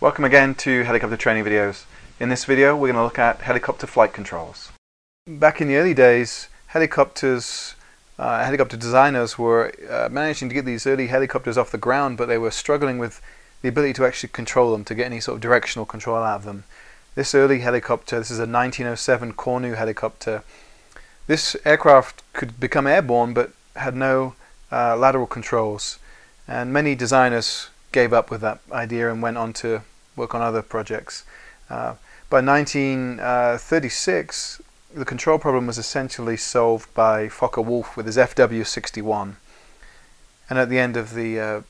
Welcome again to helicopter training videos. In this video we're going to look at helicopter flight controls. Back in the early days helicopters, uh, helicopter designers were uh, managing to get these early helicopters off the ground but they were struggling with the ability to actually control them, to get any sort of directional control out of them. This early helicopter, this is a 1907 Cornu helicopter, this aircraft could become airborne but had no uh, lateral controls and many designers gave up with that idea and went on to work on other projects. Uh, by 1936, the control problem was essentially solved by Focke-Wulf with his FW61. And at the end of the uh,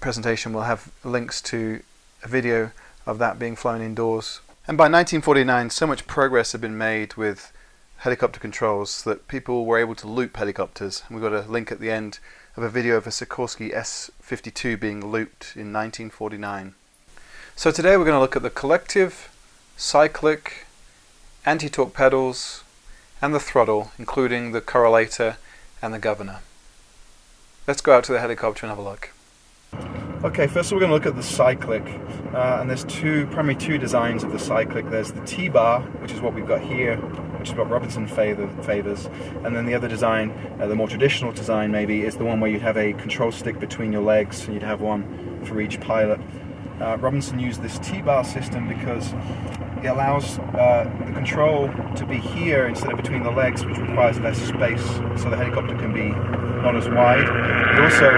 presentation, we'll have links to a video of that being flown indoors. And by 1949, so much progress had been made with helicopter controls that people were able to loop helicopters. And we've got a link at the end of a video of a Sikorsky S-52 being looped in 1949. So today we're going to look at the collective, cyclic, anti-torque pedals and the throttle, including the correlator and the governor. Let's go out to the helicopter and have a look. Okay, first we're going to look at the cyclic, uh, and there's two, primarily two designs of the cyclic. There's the T-bar, which is what we've got here, which is what Robinson favor, favors, and then the other design, uh, the more traditional design maybe, is the one where you'd have a control stick between your legs, and you'd have one for each pilot. Uh, Robinson used this T-bar system because it allows uh, the control to be here instead of between the legs, which requires less space, so the helicopter can be not as wide. It also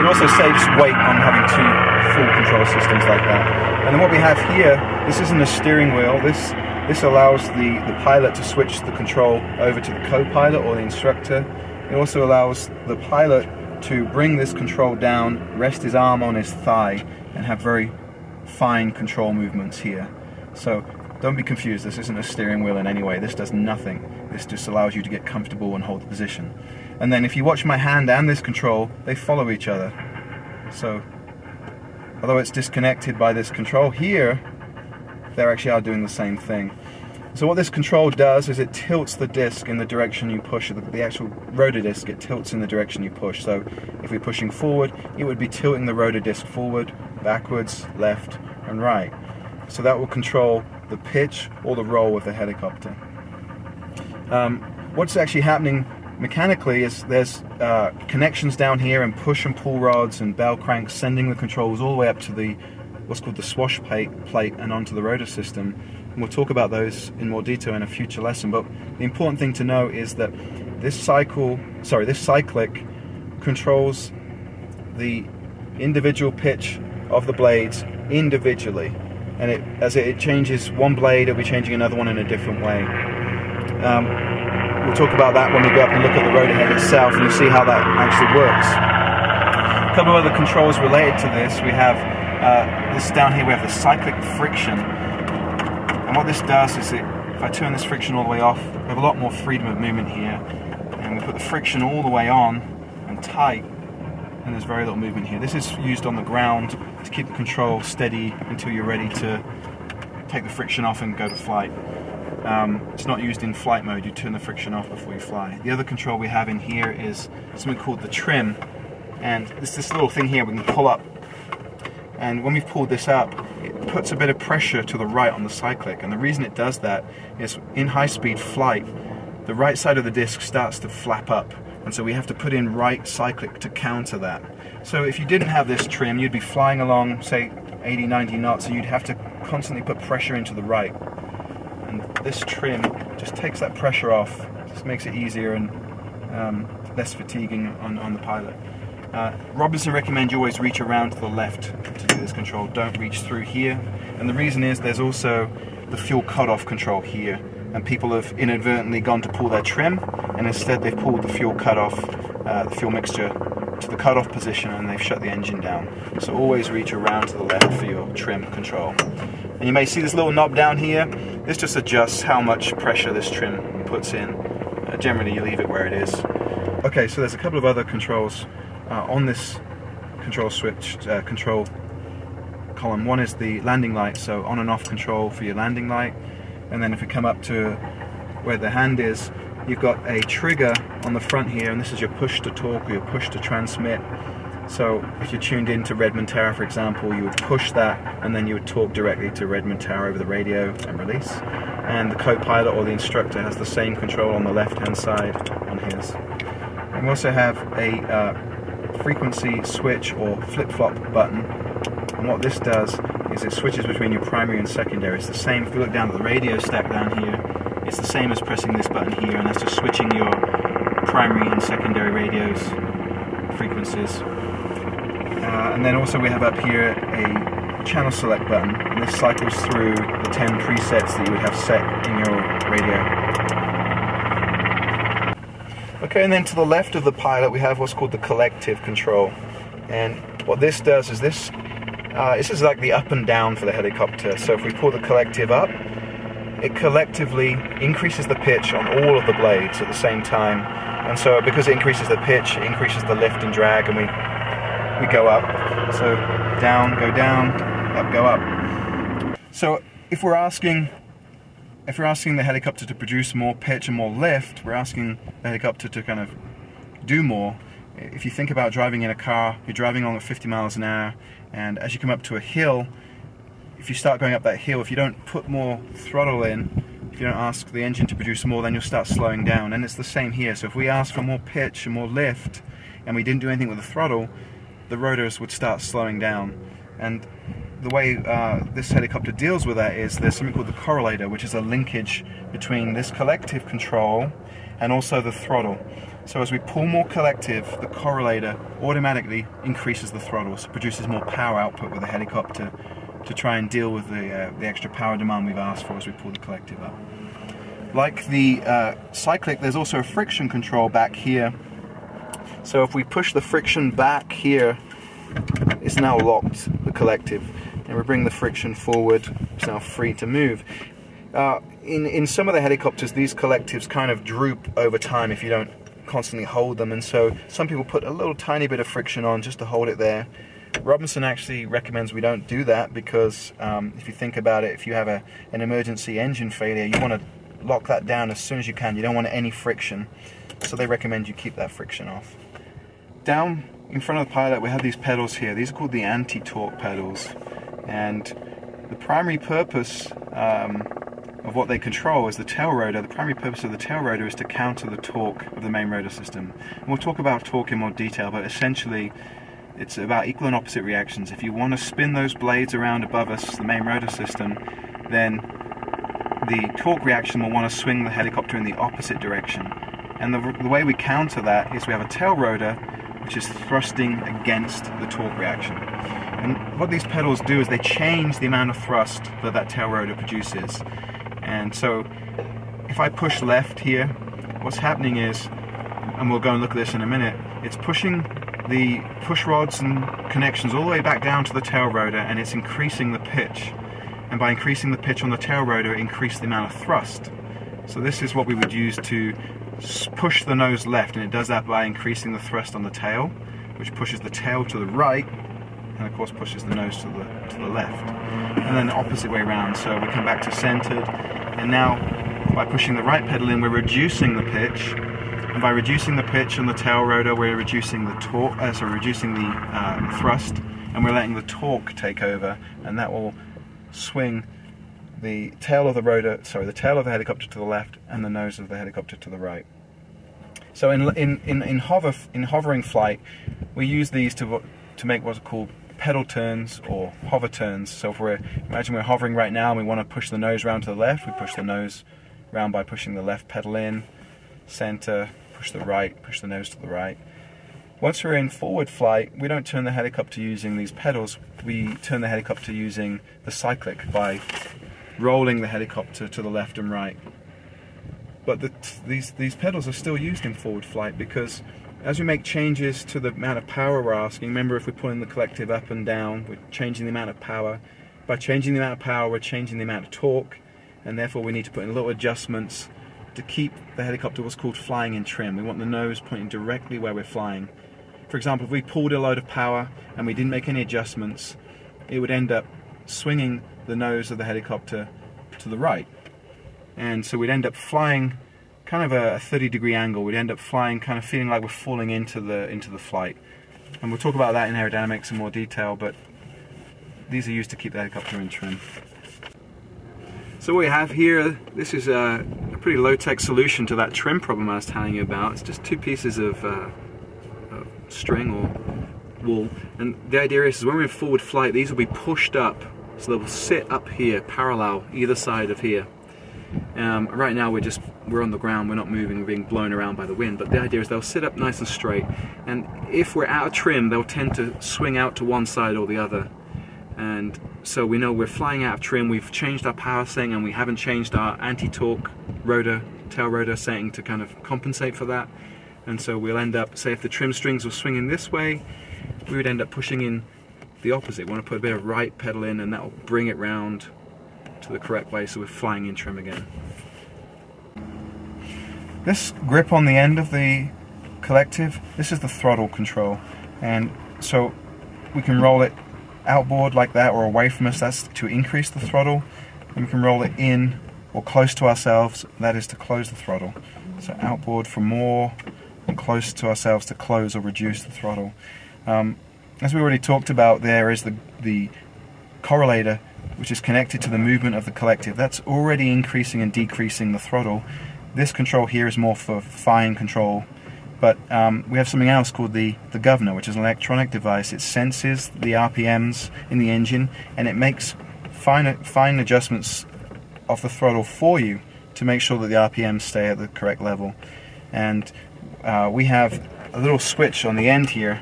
it also saves weight on having two full control systems like that. And then what we have here, this isn't a steering wheel. This this allows the, the pilot to switch the control over to the co-pilot or the instructor. It also allows the pilot to bring this control down, rest his arm on his thigh, and have very fine control movements here. So don't be confused, this isn't a steering wheel in any way, this does nothing. This just allows you to get comfortable and hold the position. And then if you watch my hand and this control, they follow each other. So, although it's disconnected by this control here, they actually are doing the same thing. So what this control does is it tilts the disc in the direction you push. The, the actual rotor disc, it tilts in the direction you push. So if we're pushing forward, it would be tilting the rotor disc forward, backwards, left, and right. So that will control the pitch or the roll of the helicopter. Um, what's actually happening mechanically is there's uh, connections down here and push and pull rods and bell cranks sending the controls all the way up to the what's called the swash plate, plate and onto the rotor system and we'll talk about those in more detail in a future lesson. But the important thing to know is that this cycle, sorry, this cyclic controls the individual pitch of the blades individually. And it, as it, changes one blade, it'll be changing another one in a different way. Um, we'll talk about that when we go up and look at the rotor head itself and you see how that actually works. A couple of other controls related to this. We have uh, this down here, we have the cyclic friction and what this does is it, if I turn this friction all the way off, we have a lot more freedom of movement here. And we put the friction all the way on and tight, and there's very little movement here. This is used on the ground to keep the control steady until you're ready to take the friction off and go to flight. Um, it's not used in flight mode, you turn the friction off before you fly. The other control we have in here is something called the trim, and it's this little thing here we can pull up and when we've pulled this up it puts a bit of pressure to the right on the cyclic and the reason it does that is in high speed flight the right side of the disc starts to flap up and so we have to put in right cyclic to counter that so if you didn't have this trim you'd be flying along say 80 90 knots and you'd have to constantly put pressure into the right and this trim just takes that pressure off just makes it easier and um, less fatiguing on, on the pilot uh, Robinson recommends you always reach around to the left to do this control. Don't reach through here. And the reason is there's also the fuel cutoff control here. And people have inadvertently gone to pull their trim, and instead they've pulled the fuel cutoff, uh, the fuel mixture, to the cutoff position, and they've shut the engine down. So always reach around to the left for your trim control. And you may see this little knob down here. This just adjusts how much pressure this trim puts in. Uh, generally, you leave it where it is. Okay, so there's a couple of other controls uh, on this control switch, uh, control column. One is the landing light, so on and off control for your landing light. And then if we come up to where the hand is, you've got a trigger on the front here, and this is your push to talk or your push to transmit. So if you're tuned into Redmond Tower, for example, you would push that and then you would talk directly to Redmond Tower over the radio and release. And the co-pilot or the instructor has the same control on the left-hand side on his. And we also have a uh, frequency switch or flip-flop button. And what this does is it switches between your primary and secondary. It's the same, if you look down at the radio stack down here, it's the same as pressing this button here, and that's just switching your primary and secondary radios frequencies. Uh, and then also we have up here a channel select button, and this cycles through the 10 presets that you would have set in your radio. Okay, and then to the left of the pilot we have what's called the collective control. And what this does is this, uh, this is like the up and down for the helicopter. So if we pull the collective up, it collectively increases the pitch on all of the blades at the same time. And so because it increases the pitch, it increases the lift and drag and we we go up. So down, go down, up, go up. So if we're asking if we're asking the helicopter to produce more pitch and more lift, we're asking the helicopter to kind of do more. If you think about driving in a car, you're driving along at 50 miles an hour, and as you come up to a hill, if you start going up that hill, if you don't put more throttle in, if you don't ask the engine to produce more, then you'll start slowing down. And it's the same here. So if we ask for more pitch and more lift, and we didn't do anything with the throttle, the rotors would start slowing down. And the way uh, this helicopter deals with that is there's something called the correlator, which is a linkage between this collective control and also the throttle. So as we pull more collective, the correlator automatically increases the throttle, so produces more power output with the helicopter to try and deal with the, uh, the extra power demand we've asked for as we pull the collective up. Like the uh, cyclic, there's also a friction control back here. So if we push the friction back here, it's now locked, the collective. And we bring the friction forward, it's now free to move. Uh, in, in some of the helicopters, these collectives kind of droop over time if you don't constantly hold them, and so some people put a little tiny bit of friction on just to hold it there. Robinson actually recommends we don't do that because um, if you think about it, if you have a, an emergency engine failure, you want to lock that down as soon as you can. You don't want any friction, so they recommend you keep that friction off. Down in front of the pilot, we have these pedals here. These are called the anti-torque pedals, and the primary purpose um, of what they control is the tail rotor. The primary purpose of the tail rotor is to counter the torque of the main rotor system. And we'll talk about torque in more detail, but essentially it's about equal and opposite reactions. If you want to spin those blades around above us, the main rotor system, then the torque reaction will want to swing the helicopter in the opposite direction. And the, the way we counter that is we have a tail rotor which is thrusting against the torque reaction. And what these pedals do is they change the amount of thrust that that tail rotor produces. And so if I push left here, what's happening is, and we'll go and look at this in a minute, it's pushing the push rods and connections all the way back down to the tail rotor and it's increasing the pitch. And by increasing the pitch on the tail rotor, it increases the amount of thrust. So this is what we would use to push the nose left and it does that by increasing the thrust on the tail, which pushes the tail to the right and of course pushes the nose to the, to the left. And then the opposite way around, so we come back to centered and now by pushing the right pedal in we're reducing the pitch and by reducing the pitch on the tail rotor, we're reducing the torque, uh, sorry, reducing the um, thrust, and we're letting the torque take over, and that will swing the tail of the rotor, sorry, the tail of the helicopter to the left and the nose of the helicopter to the right. So in in in, in hover in hovering flight, we use these to to make what's called pedal turns or hover turns. So if we're imagine we're hovering right now and we want to push the nose round to the left, we push the nose round by pushing the left pedal in, center, push the right, push the nose to the right. Once we're in forward flight, we don't turn the helicopter using these pedals, we turn the helicopter using the cyclic by rolling the helicopter to the left and right. But the, these, these pedals are still used in forward flight because as we make changes to the amount of power we're asking, remember if we're pulling the collective up and down, we're changing the amount of power. By changing the amount of power, we're changing the amount of torque, and therefore we need to put in little adjustments to keep the helicopter what's called flying in trim. We want the nose pointing directly where we're flying. For example, if we pulled a load of power and we didn't make any adjustments, it would end up swinging the nose of the helicopter to the right. And so we'd end up flying kind of a 30 degree angle. We'd end up flying kind of feeling like we're falling into the into the flight. And we'll talk about that in aerodynamics in more detail, but these are used to keep the helicopter in trim. So what we have here, this is a, a pretty low-tech solution to that trim problem I was telling you about. It's just two pieces of, uh, string or wool. And the idea is, is when we're in forward flight, these will be pushed up, so they'll sit up here, parallel, either side of here. Um, right now we're just we're on the ground, we're not moving, we're being blown around by the wind. But the idea is they'll sit up nice and straight, and if we're out of trim, they'll tend to swing out to one side or the other. And so we know we're flying out of trim. We've changed our power setting, and we haven't changed our anti-torque rotor, tail rotor setting to kind of compensate for that. And so we'll end up, say, if the trim strings were swinging this way, we would end up pushing in the opposite. We want to put a bit of right pedal in, and that will bring it round to the correct way so we're flying in trim again. This grip on the end of the collective, this is the throttle control and so we can roll it outboard like that or away from us, that's to increase the throttle and we can roll it in or close to ourselves, that is to close the throttle. So outboard for more and close to ourselves to close or reduce the throttle. Um, as we already talked about, there is the, the correlator which is connected to the movement of the collective. That's already increasing and decreasing the throttle. This control here is more for fine control, but um, we have something else called the, the governor, which is an electronic device. It senses the RPMs in the engine and it makes fine, fine adjustments of the throttle for you to make sure that the RPMs stay at the correct level. And uh, we have a little switch on the end here.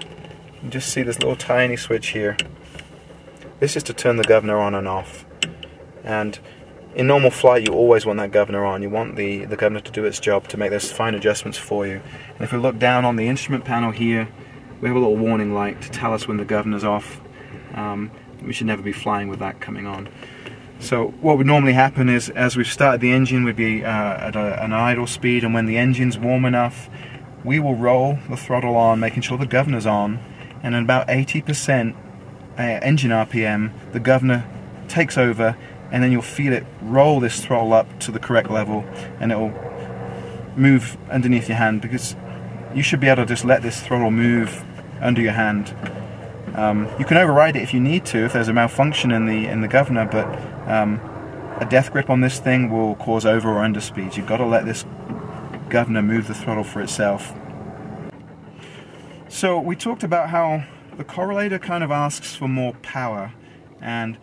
You just see this little tiny switch here this is to turn the governor on and off. And in normal flight, you always want that governor on. You want the, the governor to do its job to make those fine adjustments for you. And if we look down on the instrument panel here, we have a little warning light to tell us when the governor's off. Um, we should never be flying with that coming on. So what would normally happen is, as we've started the engine, we'd be uh, at a, an idle speed, and when the engine's warm enough, we will roll the throttle on, making sure the governor's on, and at about 80%, uh, engine RPM, the governor takes over, and then you'll feel it roll this throttle up to the correct level, and it will move underneath your hand because you should be able to just let this throttle move under your hand. Um, you can override it if you need to, if there's a malfunction in the in the governor, but um, a death grip on this thing will cause over or under speeds. You've got to let this governor move the throttle for itself. So we talked about how the correlator kind of asks for more power and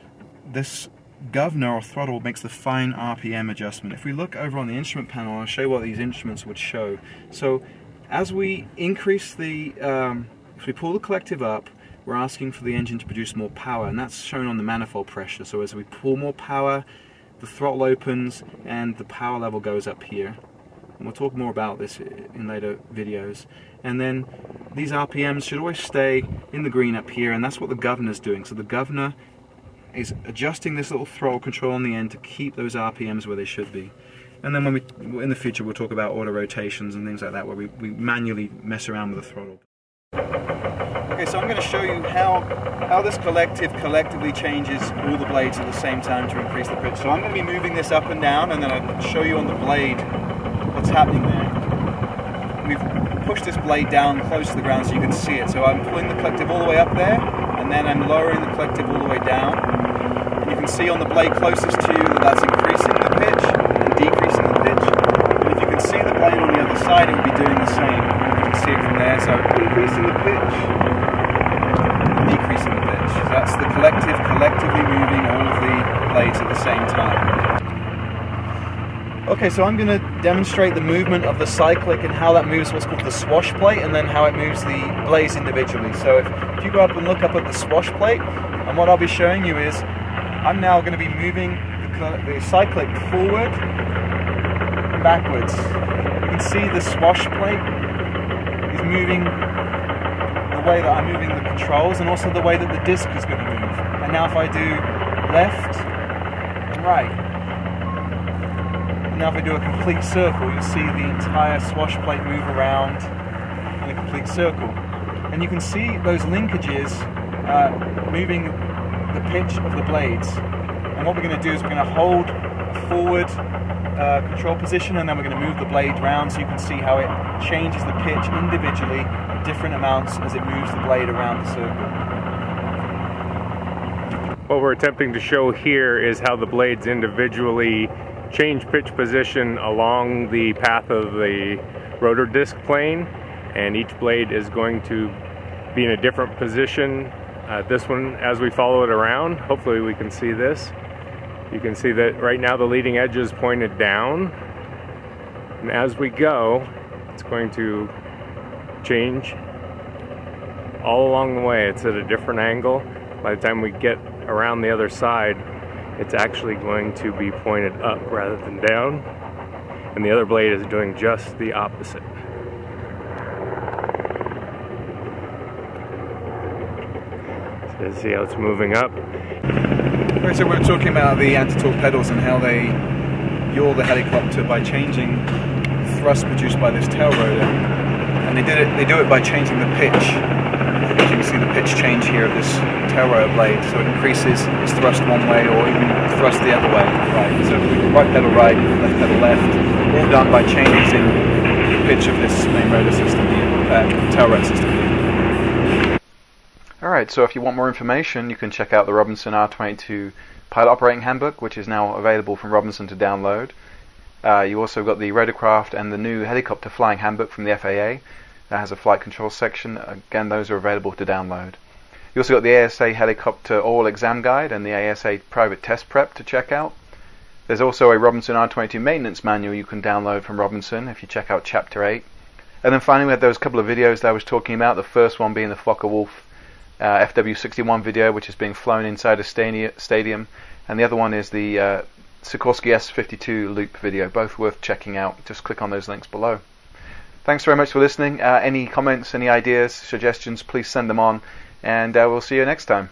this governor or throttle makes the fine RPM adjustment. If we look over on the instrument panel, I'll show you what these instruments would show. So as we increase the, um, if we pull the collective up, we're asking for the engine to produce more power and that's shown on the manifold pressure. So as we pull more power, the throttle opens and the power level goes up here. And we'll talk more about this in later videos. And then these RPMs should always stay in the green up here, and that's what the governor's doing. So the governor is adjusting this little throttle control on the end to keep those RPMs where they should be. And then when we, in the future, we'll talk about auto rotations and things like that, where we, we manually mess around with the throttle. Okay, so I'm going to show you how, how this collective collectively changes all the blades at the same time to increase the pitch. So I'm going to be moving this up and down, and then I'll show you on the blade what's happening there. We've pushed this blade down close to the ground so you can see it. So I'm pulling the collective all the way up there, and then I'm lowering the collective all the way down. And you can see on the blade closest to you that that's increasing the pitch and decreasing the pitch. And if you can see the blade on the other side, it would be doing the same. You can see it from there. So increasing the pitch, decreasing the pitch. So that's the collective collectively moving all of the blades at the same time. Okay, so I'm going to demonstrate the movement of the cyclic and how that moves what's called the swash plate and then how it moves the blades individually. So if, if you go up and look up at the swash plate, and what I'll be showing you is I'm now going to be moving the, the cyclic forward and backwards. You can see the swash plate is moving the way that I'm moving the controls and also the way that the disc is going to move. And now if I do left and right, now if I do a complete circle, you'll see the entire swash plate move around in a complete circle. And you can see those linkages uh, moving the pitch of the blades. And what we're going to do is we're going to hold a forward uh, control position, and then we're going to move the blade round so you can see how it changes the pitch individually different amounts as it moves the blade around the circle. What we're attempting to show here is how the blades individually change pitch position along the path of the rotor disc plane and each blade is going to be in a different position. Uh, this one, as we follow it around, hopefully we can see this. You can see that right now the leading edge is pointed down. And as we go, it's going to change all along the way. It's at a different angle. By the time we get around the other side, it's actually going to be pointed up rather than down. And the other blade is doing just the opposite. So see how it's moving up. So we are talking about the anti-torque pedals and how they yaw the helicopter by changing thrust produced by this tail rotor. And they did it. They do it by changing the pitch. As you can see the pitch change here of this tail rotor blade, so it increases its thrust one way or even thrust the other way. Right. So right pedal right, left pedal left, all done by changing the pitch of this main rotor system, the uh, tail rotor system. Alright, so if you want more information, you can check out the Robinson R22 Pilot Operating Handbook, which is now available from Robinson to download. Uh, you also got the Rotorcraft and the new Helicopter Flying Handbook from the FAA that has a flight control section. Again, those are available to download. You also got the ASA Helicopter Oral Exam Guide and the ASA Private Test Prep to check out. There's also a Robinson R22 maintenance manual you can download from Robinson if you check out Chapter 8. And then finally, we had those couple of videos that I was talking about. The first one being the Focke-Wulf uh, FW61 video, which is being flown inside a stadium, and the other one is the uh, Sikorsky S52 loop video, both worth checking out. Just click on those links below. Thanks very much for listening. Uh, any comments, any ideas, suggestions, please send them on, and uh, we'll see you next time.